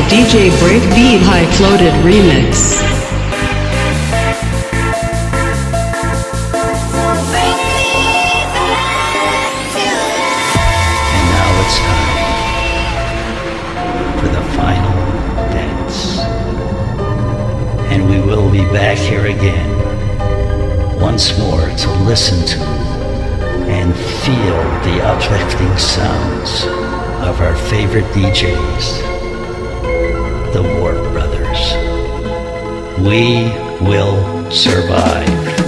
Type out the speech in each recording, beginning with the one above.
DJ Breakbeat High Floated Remix. And we will be back here again once more to listen to and feel the uplifting sounds of our favorite DJs, We will survive.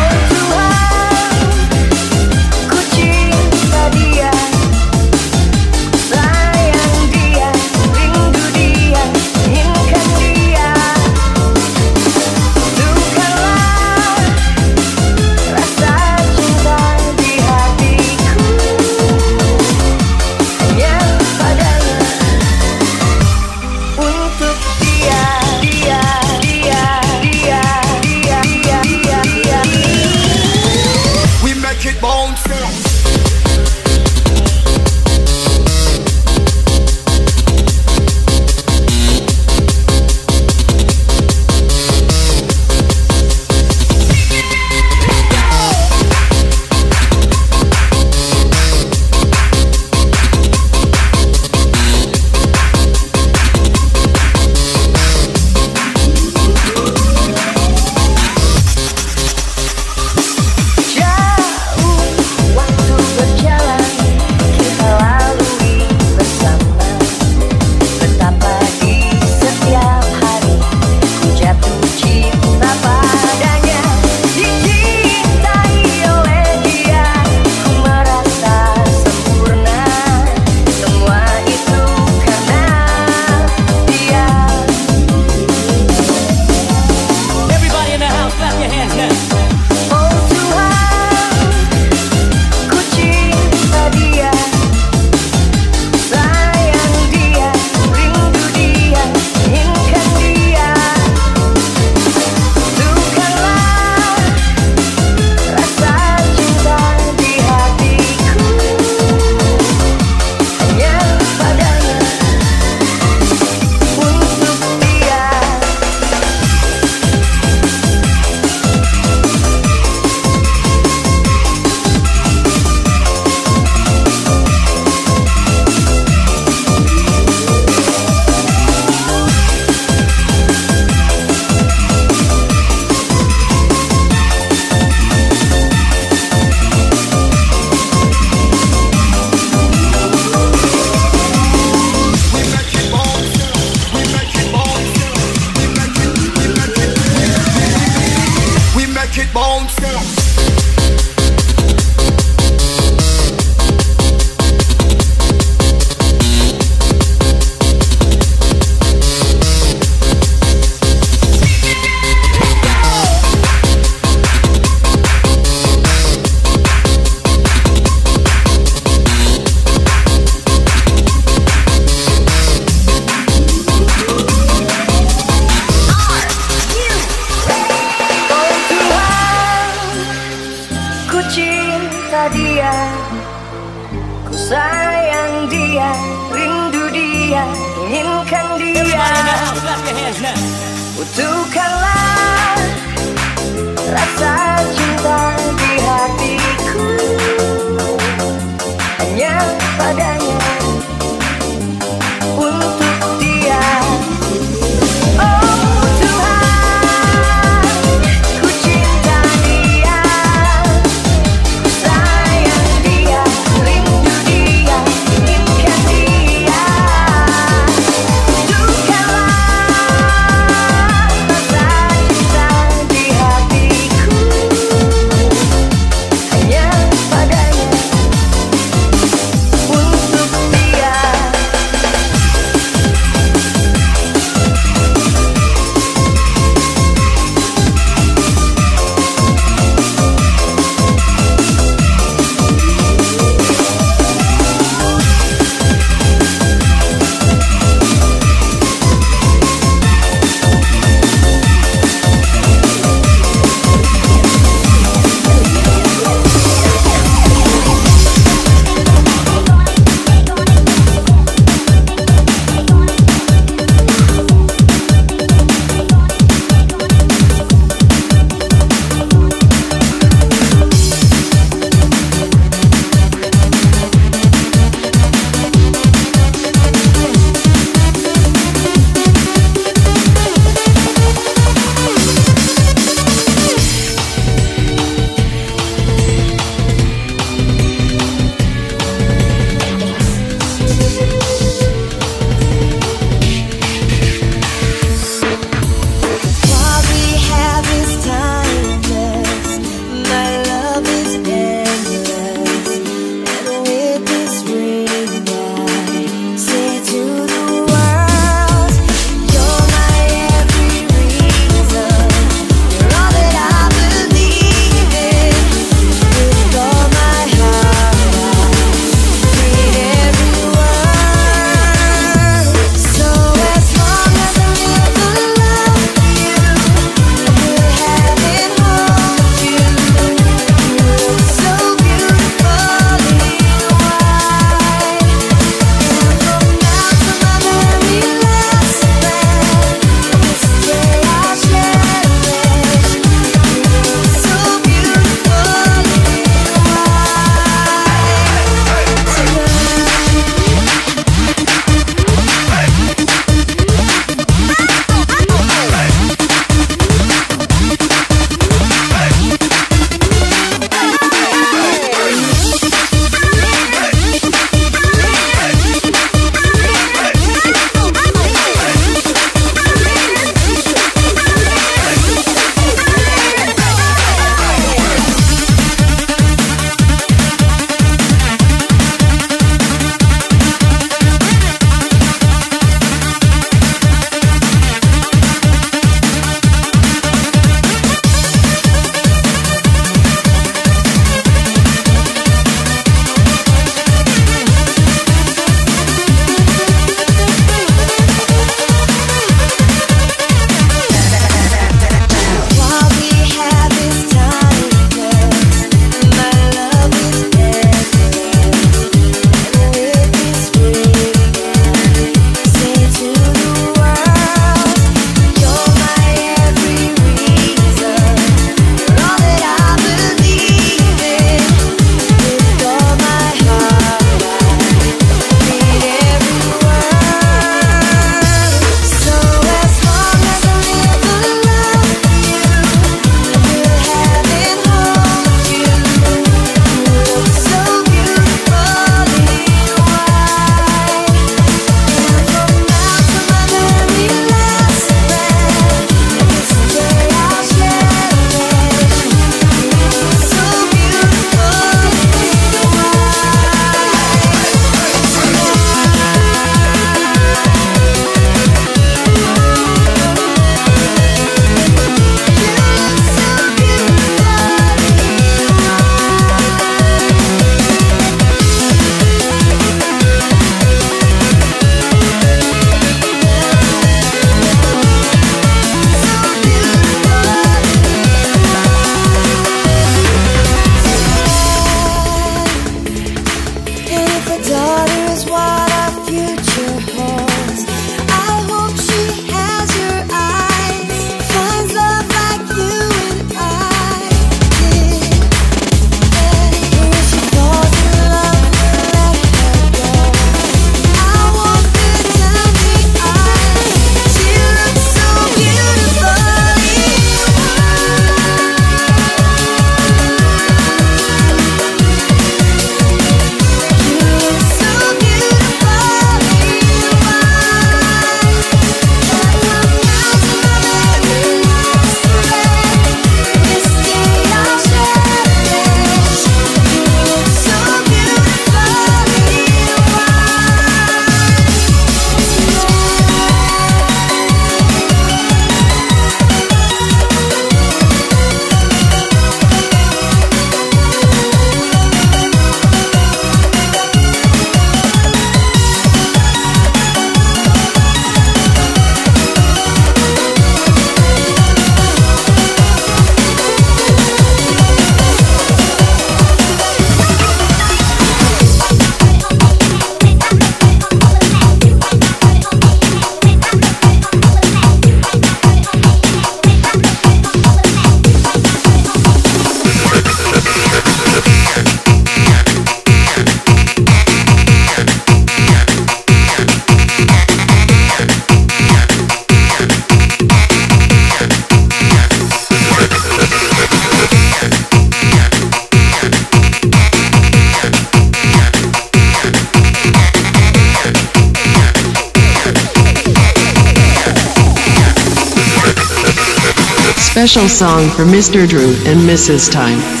Special song for Mr. Drew and Mrs. Tine.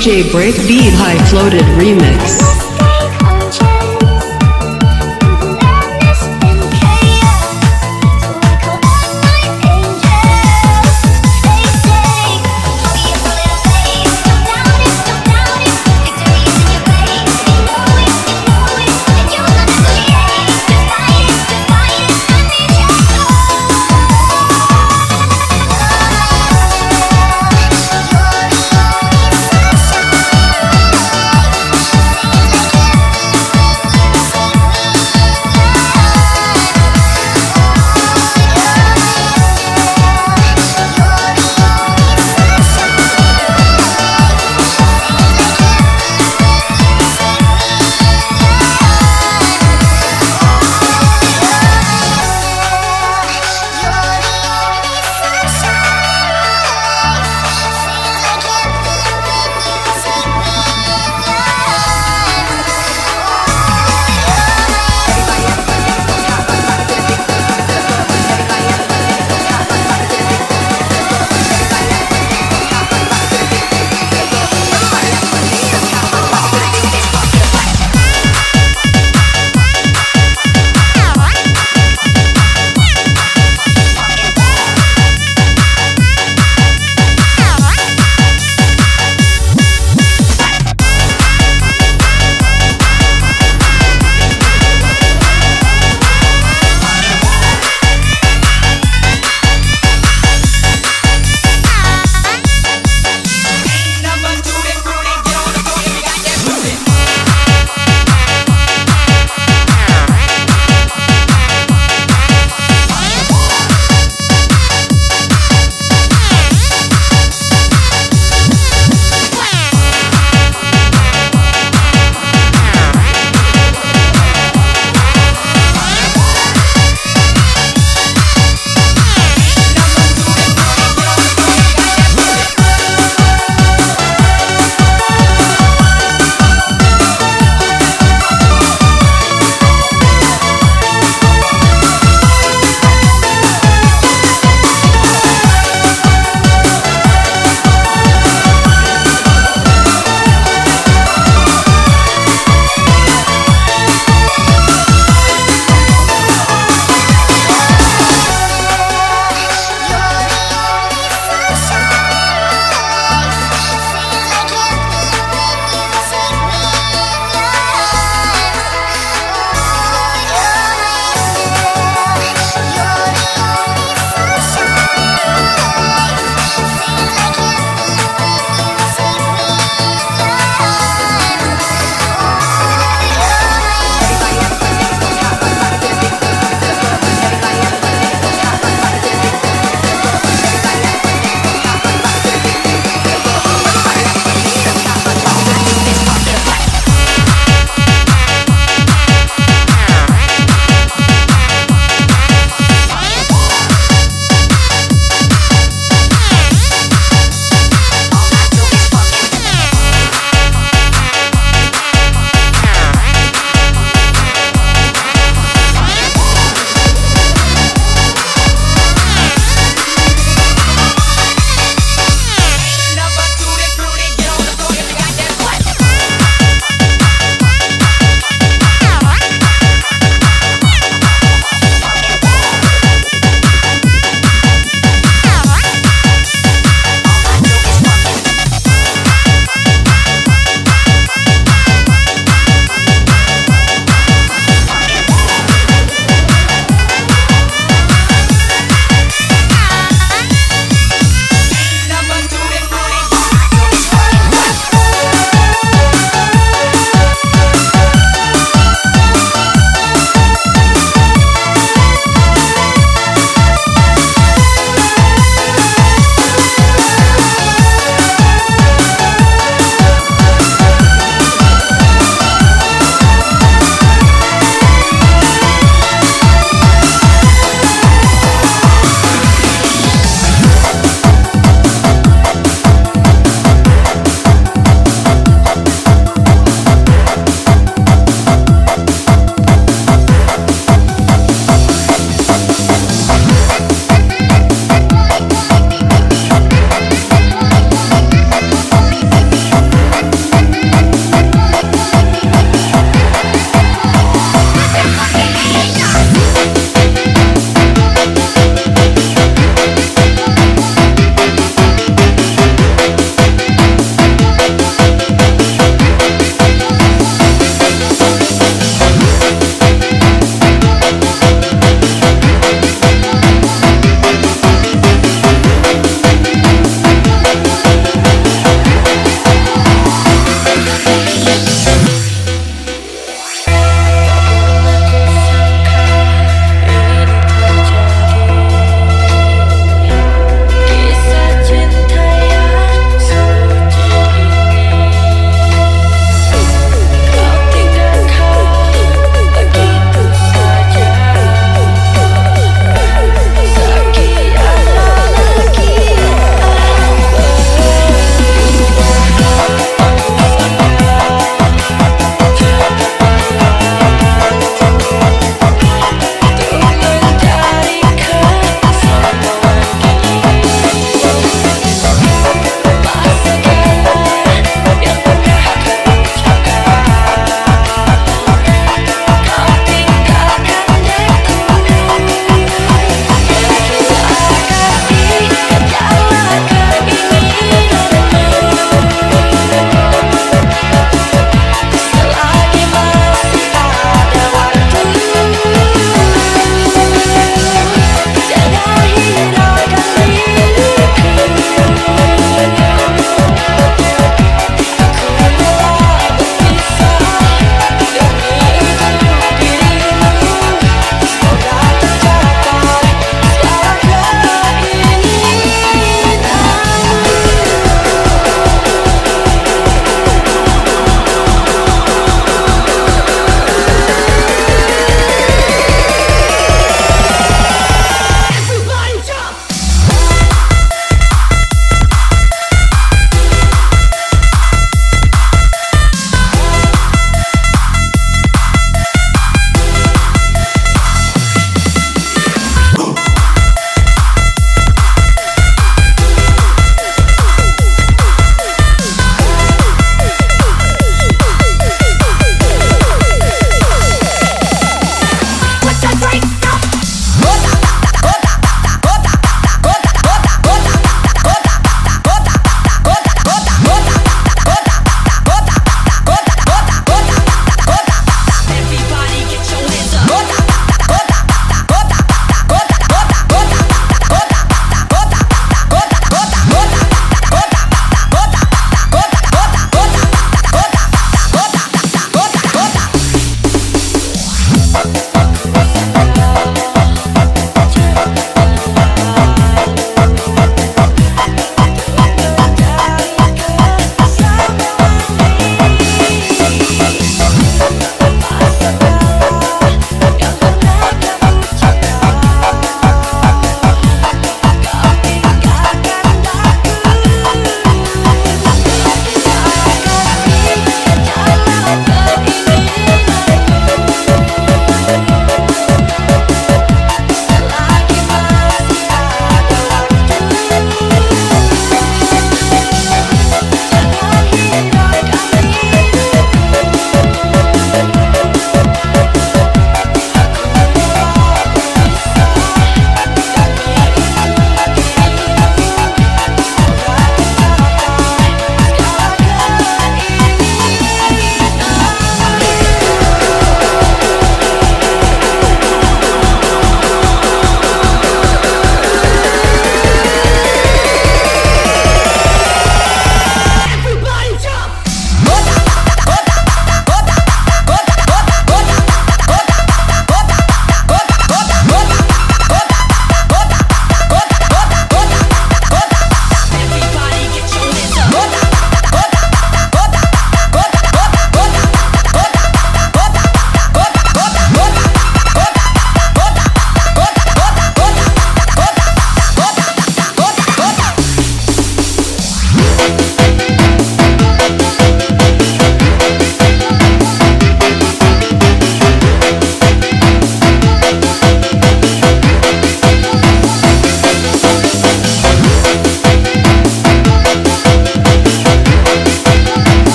DJ Breakbeat High Floated Remix.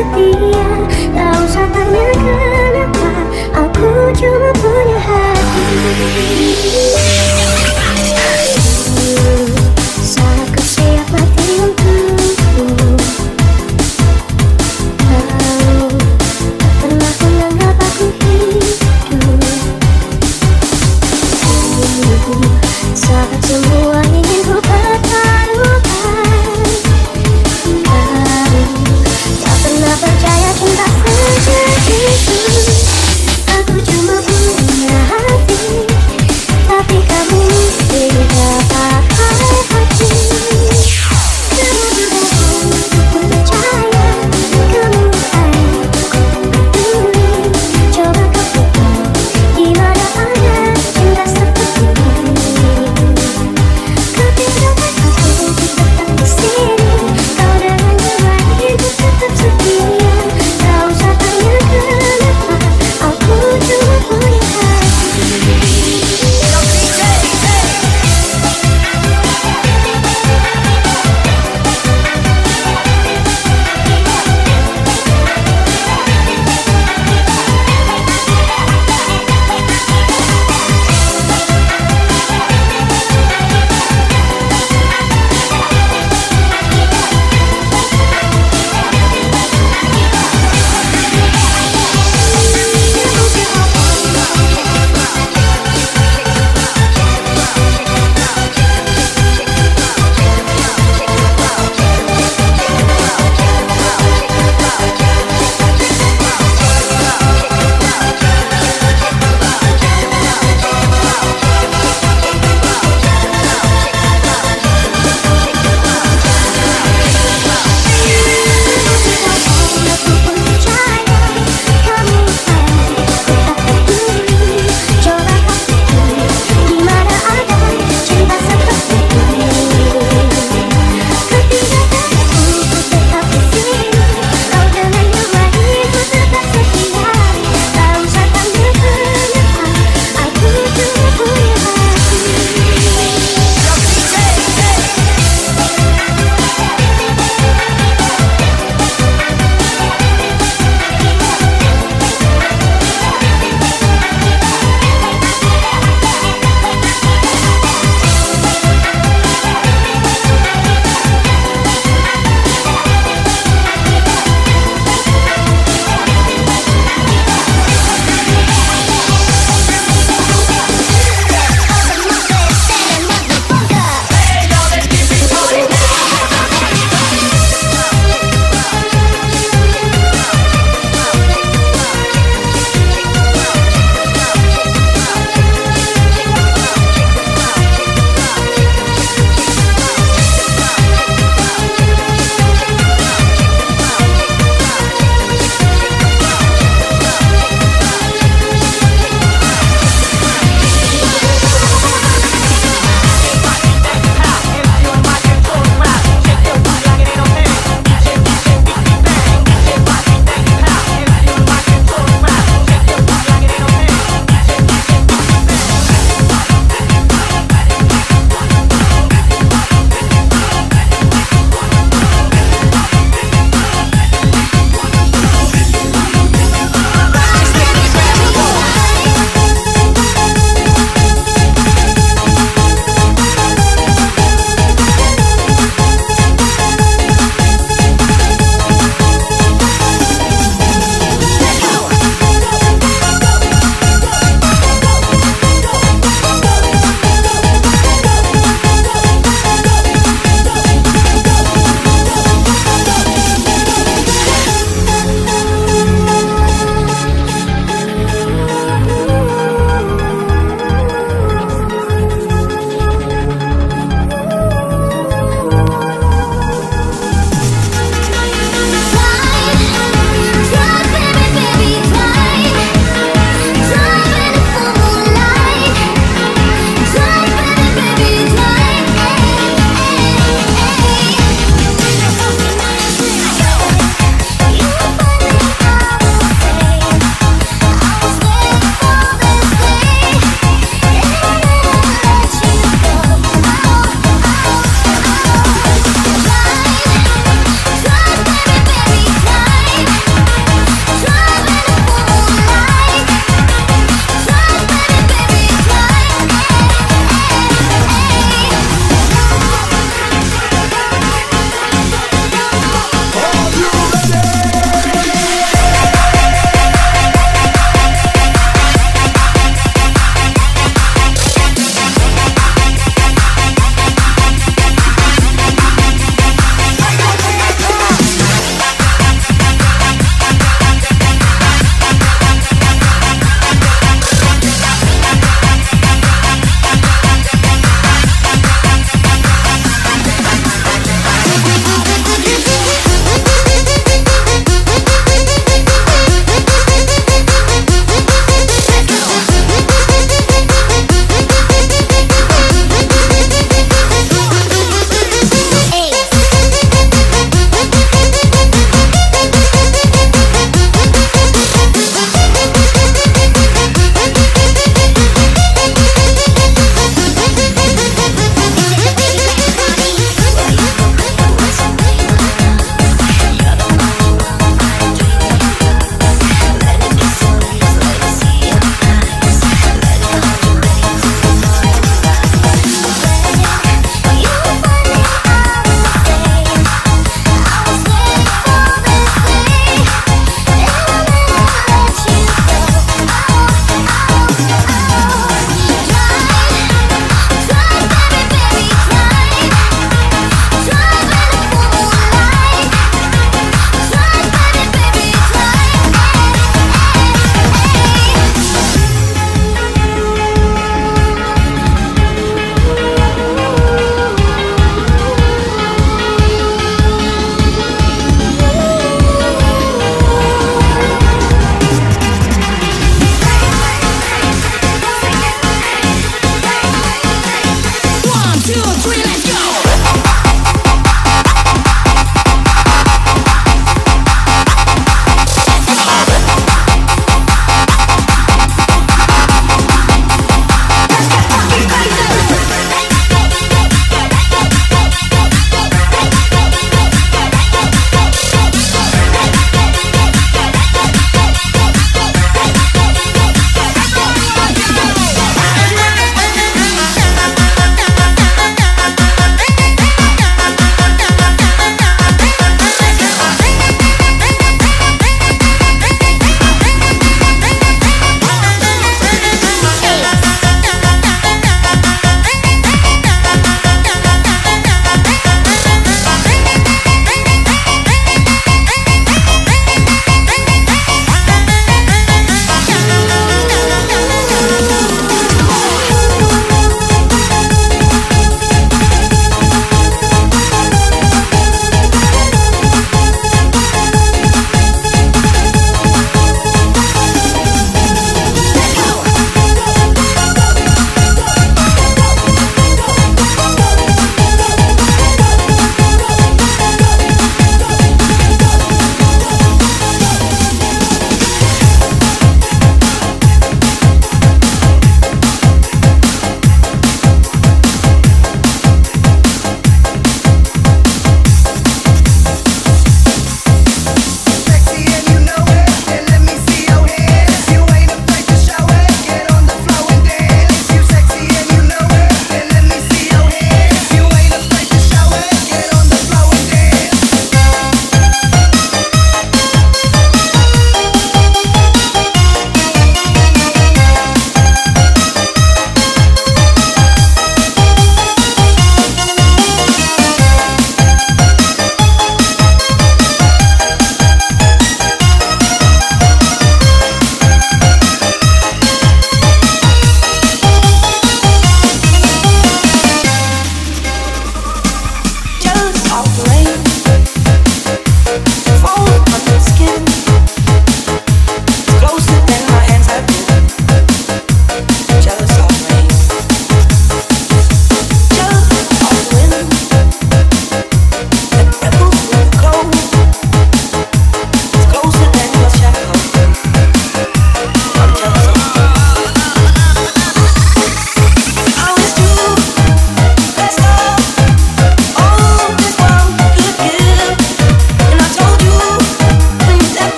Setia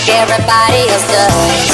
like everybody else does.